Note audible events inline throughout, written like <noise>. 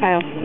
Kyle.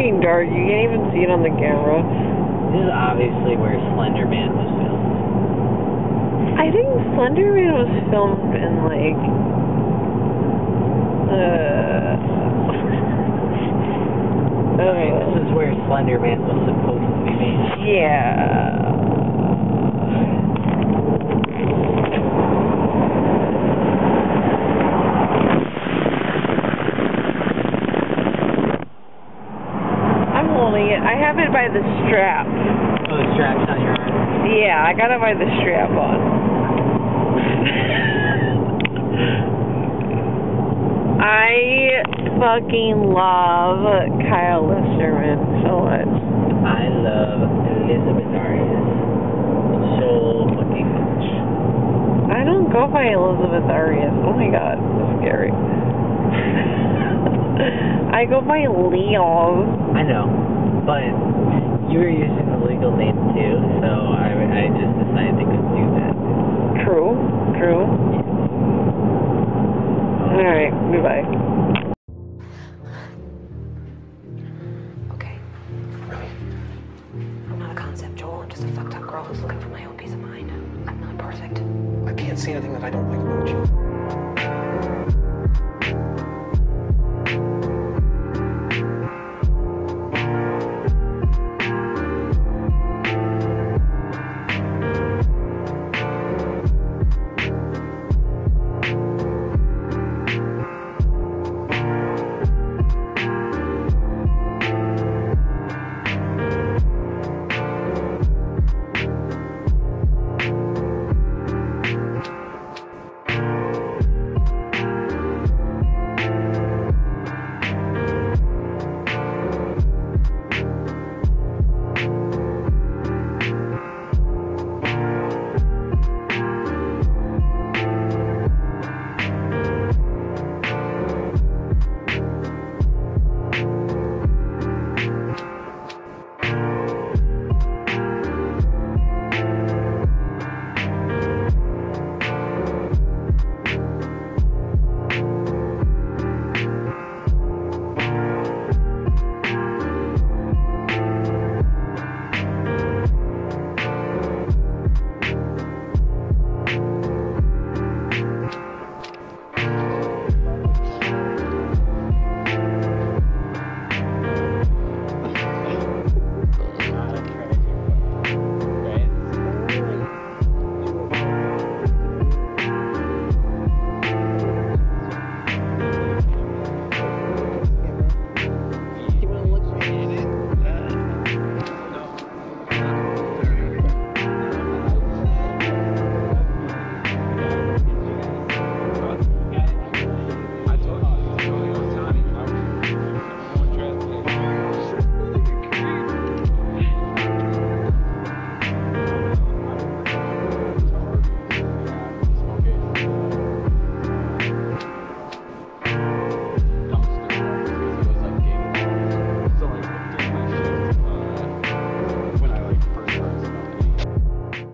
Fucking dark. You can't even see it on the camera. This is obviously where Slender Man was filmed. I think Slender Man was filmed in like. Uh. Okay, this is where Slender Man was supposed to be made. yeah. I'm holding it. I have it by the strap. Oh, the strap's on your arm. Yeah, I got it by the strap on. I fucking love Kyle Listerman so much. I love Elizabeth Arias so fucking much. I don't go by Elizabeth Arias. Oh my god, that's scary. <laughs> I go by Leo. I know, but you were using the legal name too, so I, I just decided to go do that. True, true. Alright, goodbye. Okay. I'm not a concept, Joel. I'm just a fucked up girl who's looking for my own peace of mind. I'm not perfect. I can't see anything that I don't like about you.